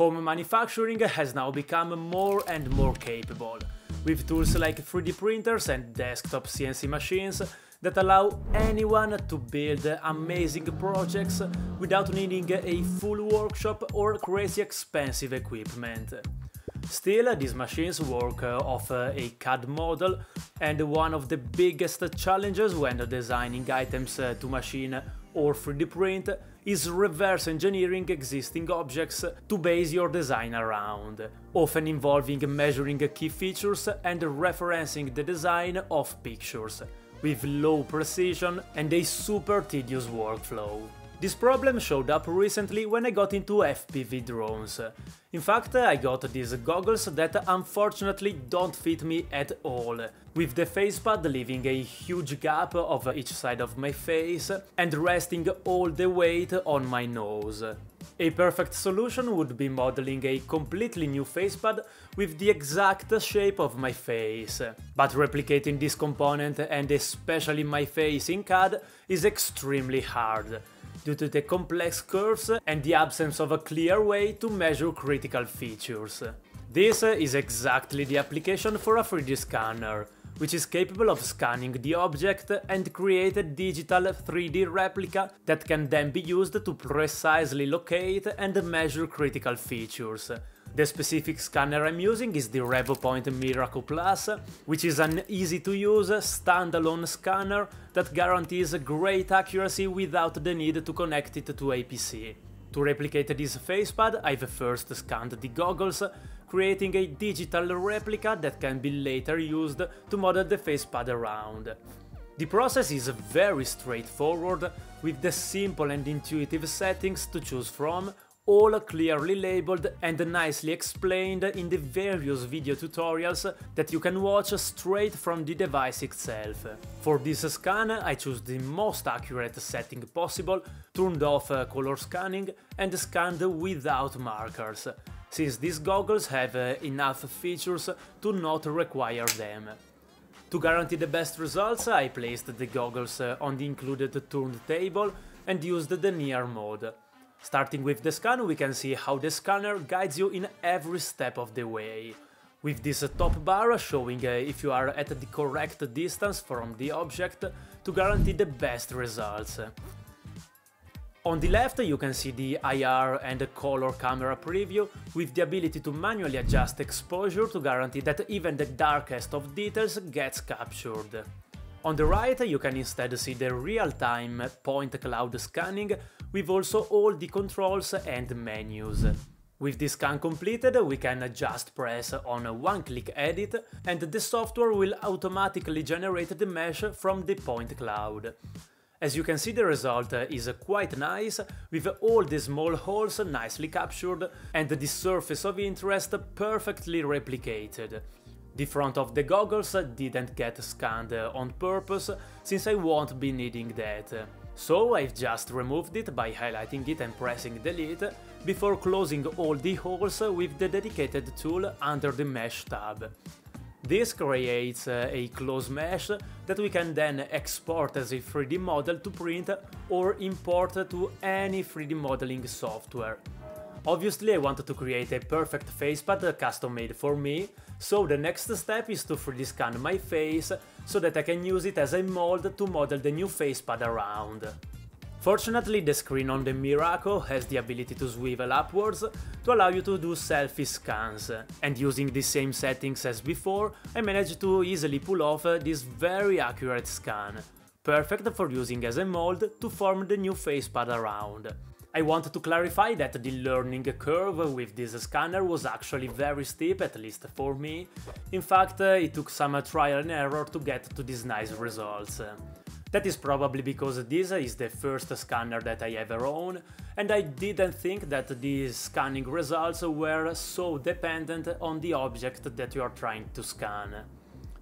Home manufacturing has now become more and more capable, with tools like 3D printers and desktop CNC machines that allow anyone to build amazing projects without needing a full workshop or crazy expensive equipment. Still, these machines work off a CAD model, and one of the biggest challenges when designing items to machine or 3D print is reverse engineering existing objects to base your design around, often involving measuring key features and referencing the design of pictures, with low precision and a super tedious workflow. This problem showed up recently when I got into FPV drones. In fact, I got these goggles that unfortunately don't fit me at all, with the facepad leaving a huge gap of each side of my face and resting all the weight on my nose. A perfect solution would be modeling a completely new facepad with the exact shape of my face, but replicating this component and especially my face in CAD is extremely hard, due to the complex curves and the absence of a clear way to measure critical features. This is exactly the application for a 3D scanner, which is capable of scanning the object and create a digital 3D replica that can then be used to precisely locate and measure critical features, the specific scanner I'm using is the RevoPoint Miraco Plus, which is an easy-to-use, standalone scanner that guarantees great accuracy without the need to connect it to a PC. To replicate this facepad, I've first scanned the goggles, creating a digital replica that can be later used to model the facepad around. The process is very straightforward, with the simple and intuitive settings to choose from, all clearly labeled and nicely explained in the various video tutorials that you can watch straight from the device itself. For this scan I choose the most accurate setting possible, turned off uh, color scanning and scanned without markers, since these goggles have uh, enough features to not require them. To guarantee the best results, I placed the goggles uh, on the included turntable and used the near mode. Starting with the scan, we can see how the scanner guides you in every step of the way, with this top bar showing uh, if you are at the correct distance from the object to guarantee the best results. On the left you can see the IR and color camera preview with the ability to manually adjust exposure to guarantee that even the darkest of details gets captured. On the right you can instead see the real-time point cloud scanning with also all the controls and menus. With this scan completed, we can just press on one-click edit and the software will automatically generate the mesh from the point cloud. As you can see the result is quite nice, with all the small holes nicely captured and the surface of interest perfectly replicated, the front of the goggles didn't get scanned on purpose, since I won't be needing that. So I've just removed it by highlighting it and pressing delete, before closing all the holes with the dedicated tool under the mesh tab. This creates a closed mesh that we can then export as a 3D model to print or import to any 3D modeling software. Obviously I wanted to create a perfect face facepad custom made for me, so the next step is to 3D scan my face so that I can use it as a mold to model the new facepad around. Fortunately the screen on the Miraco has the ability to swivel upwards to allow you to do selfie scans, and using the same settings as before I managed to easily pull off uh, this very accurate scan, perfect for using as a mold to form the new facepad around. I want to clarify that the learning curve with this scanner was actually very steep, at least for me. In fact, uh, it took some trial and error to get to these nice results. That is probably because this is the first scanner that I ever own, and I didn't think that these scanning results were so dependent on the object that you are trying to scan.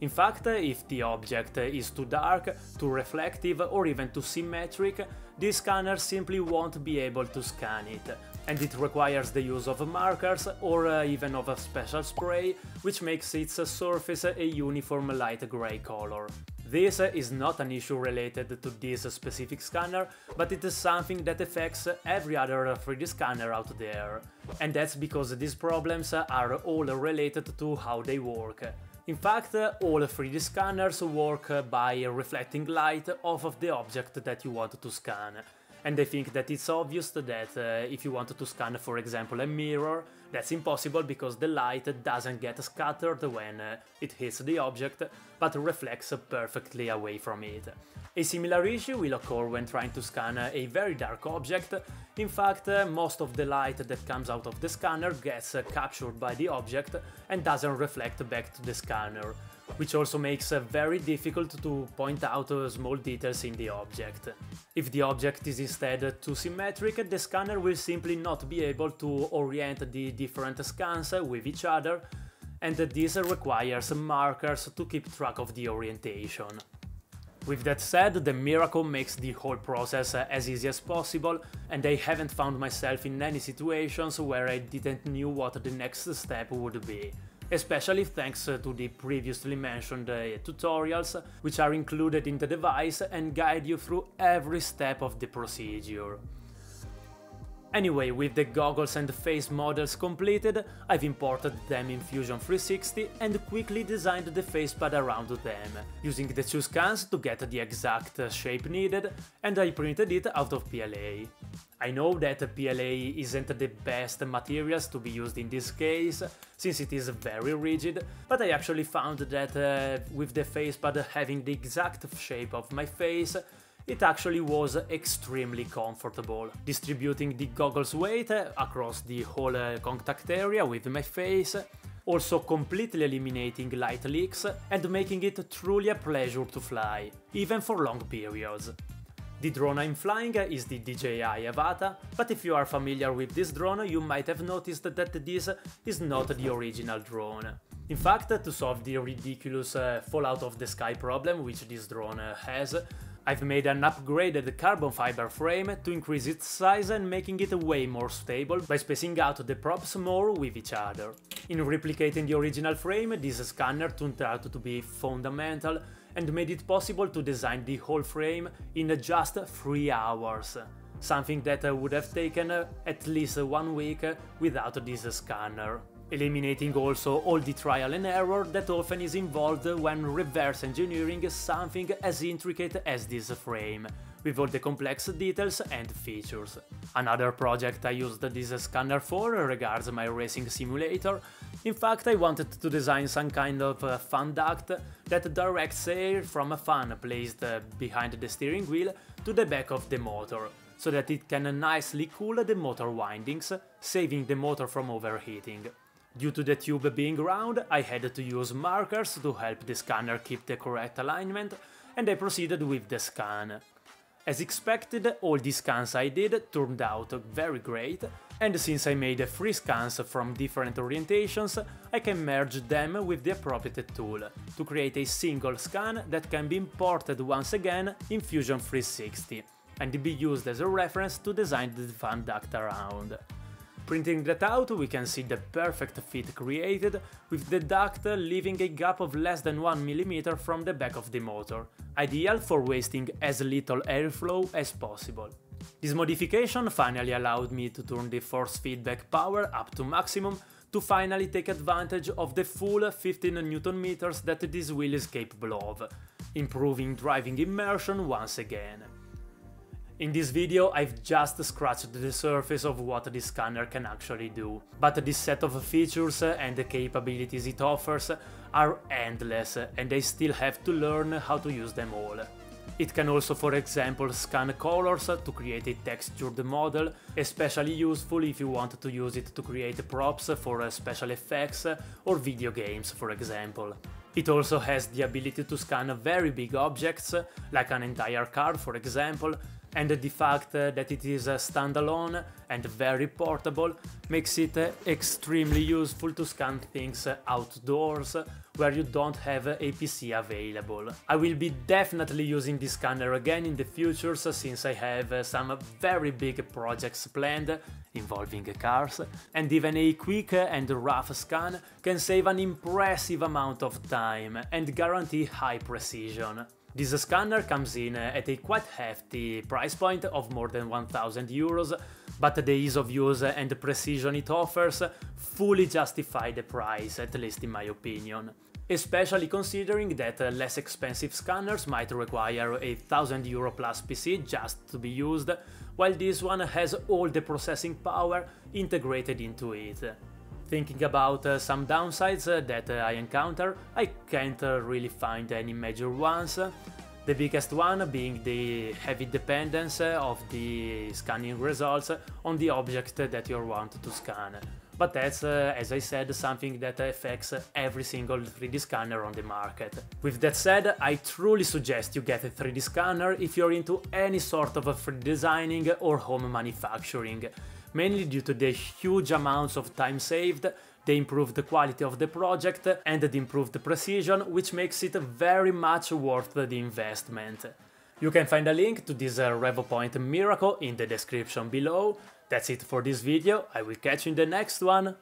In fact, if the object is too dark, too reflective or even too symmetric, this scanner simply won't be able to scan it, and it requires the use of markers or uh, even of a special spray, which makes its surface a uniform light grey color. This is not an issue related to this specific scanner, but it is something that affects every other 3D scanner out there. And that's because these problems are all related to how they work. In fact, all 3D scanners work by reflecting light off of the object that you want to scan. And I think that it's obvious that uh, if you want to scan, for example, a mirror, that's impossible because the light doesn't get scattered when uh, it hits the object, but reflects perfectly away from it. A similar issue will occur when trying to scan a very dark object. In fact, uh, most of the light that comes out of the scanner gets uh, captured by the object and doesn't reflect back to the scanner, which also makes it very difficult to point out small details in the object. If the object is instead too symmetric, the scanner will simply not be able to orient the different scans with each other, and this requires markers to keep track of the orientation. With that said, the Miraco makes the whole process as easy as possible, and I haven't found myself in any situations where I didn't knew what the next step would be especially thanks to the previously mentioned uh, tutorials, which are included in the device and guide you through every step of the procedure. Anyway, with the goggles and face models completed, I've imported them in Fusion 360 and quickly designed the facepad around them, using the two scans to get the exact shape needed, and I printed it out of PLA. I know that PLA isn't the best materials to be used in this case, since it is very rigid, but I actually found that uh, with the facepad having the exact shape of my face, it actually was extremely comfortable, distributing the goggles weight across the whole uh, contact area with my face, also completely eliminating light leaks and making it truly a pleasure to fly, even for long periods. The drone I'm flying is the DJI Avata, but if you are familiar with this drone you might have noticed that this is not the original drone. In fact, to solve the ridiculous uh, fall out of the sky problem which this drone uh, has, I've made an upgraded carbon fiber frame to increase its size and making it way more stable by spacing out the props more with each other. In replicating the original frame, this scanner turned out to be fundamental and made it possible to design the whole frame in just 3 hours, something that would have taken uh, at least one week without this scanner. Eliminating also all the trial and error that often is involved when reverse engineering something as intricate as this frame, with all the complex details and features. Another project I used this scanner for regards my racing simulator. In fact, I wanted to design some kind of fan duct that directs air from a fan placed uh, behind the steering wheel to the back of the motor, so that it can nicely cool the motor windings, saving the motor from overheating. Due to the tube being round, I had to use markers to help the scanner keep the correct alignment, and I proceeded with the scan. As expected, all the scans I did turned out very great, and since I made three scans from different orientations, I can merge them with the appropriate tool, to create a single scan that can be imported once again in Fusion 360, and be used as a reference to design the fan duct around. Printing that out, we can see the perfect fit created, with the duct leaving a gap of less than 1mm from the back of the motor, ideal for wasting as little airflow as possible. This modification finally allowed me to turn the force feedback power up to maximum to finally take advantage of the full 15 Nm that this wheel is capable of, improving driving immersion once again. In this video I've just scratched the surface of what this scanner can actually do, but this set of features and the capabilities it offers are endless and I still have to learn how to use them all. It can also for example scan colors to create a textured model, especially useful if you want to use it to create props for uh, special effects or video games for example. It also has the ability to scan very big objects, like an entire car for example, and the fact uh, that it is standalone and very portable makes it uh, extremely useful to scan things outdoors where you don't have a PC available. I will be definitely using this scanner again in the future since I have uh, some very big projects planned involving cars and even a quick and rough scan can save an impressive amount of time and guarantee high precision. This scanner comes in at a quite hefty price point of more than 1000 euros, but the ease of use and the precision it offers fully justify the price, at least in my opinion. Especially considering that less expensive scanners might require a 1000 euro plus PC just to be used, while this one has all the processing power integrated into it. Thinking about uh, some downsides uh, that uh, I encounter, I can't uh, really find any major ones. The biggest one being the heavy dependence uh, of the scanning results on the object that you want to scan. But that's, uh, as I said, something that affects every single 3D scanner on the market. With that said, I truly suggest you get a 3D scanner if you're into any sort of 3D designing or home manufacturing mainly due to the huge amounts of time saved, the improved the quality of the project and the improved precision, which makes it very much worth the investment. You can find a link to this uh, RevoPoint Miraco in the description below. That's it for this video, I will catch you in the next one,